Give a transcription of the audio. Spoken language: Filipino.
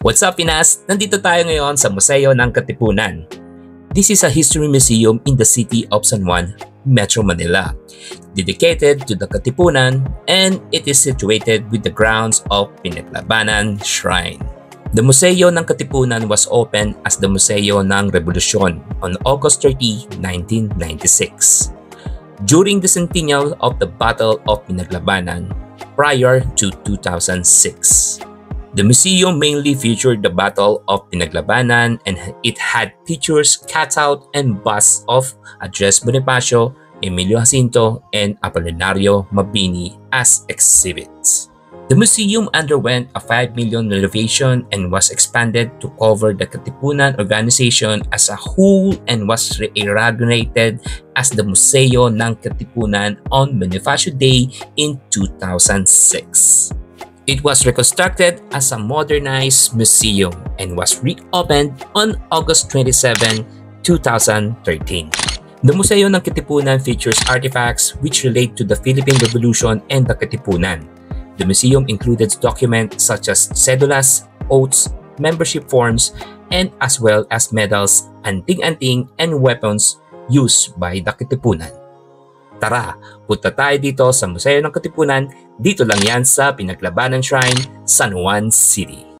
What's up Pinas? Nandito tayo ngayon sa Museo ng Katipunan. This is a history museum in the city of San Juan, Metro Manila, dedicated to the Katipunan and it is situated with the grounds of Pinaglabanan Shrine. The Museo ng Katipunan was opened as the Museo ng Revolusyon on August 30, 1996. During the centennial of the Battle of Pinaglabanan prior to 2006. The museum mainly featured the Battle of Pinaglabanan and it had pictures, cutout, and busts of Andres Bonifacio, Emilio Jacinto, and Apolinario Mabini as exhibits. The museum underwent a 5 million renovation and was expanded to cover the Katipunan organization as a whole and was re-inaugurated as the Museo ng Katipunan on Bonifacio Day in 2006. It was reconstructed as a modernized museum and was reopened on August 27, 2013. The Museo ng Katipunan features artifacts which relate to the Philippine Revolution and the Katipunan. The museum included documents such as cedulas, oaths, membership forms, and as well as medals, anting-anting, and weapons used by the Katipunan. Tara, punta tayo dito sa Museo ng Katipunan. Dito lang yan sa Pinaglabanan Shrine, San Juan City.